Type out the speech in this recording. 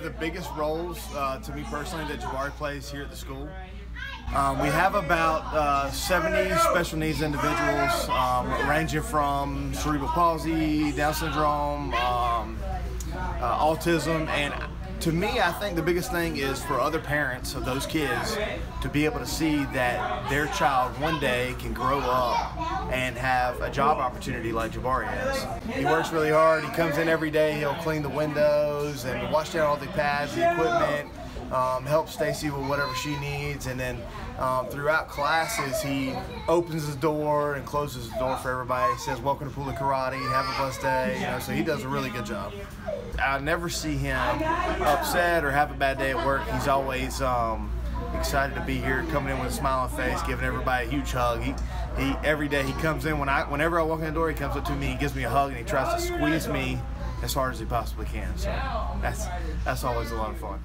of the biggest roles uh, to me personally that Jabari plays here at the school. Um, we have about uh, 70 special needs individuals, um, ranging from cerebral palsy, Down syndrome, um, uh, autism, and to me, I think the biggest thing is for other parents of those kids to be able to see that their child one day can grow up and have a job opportunity like Jabari has. He works really hard. He comes in every day. He'll clean the windows and wash down all the pads, the equipment um, help Stacy with whatever she needs, and then um, throughout classes he opens the door and closes the door for everybody. He says, "Welcome to Pooler Karate. Have a blessed day." You know, so he does a really good job. I never see him upset or have a bad day at work. He's always um, excited to be here, coming in with a smiling face, giving everybody a huge hug. He, he every day he comes in when I whenever I walk in the door, he comes up to me, he gives me a hug, and he tries to squeeze me as hard as he possibly can. So that's that's always a lot of fun.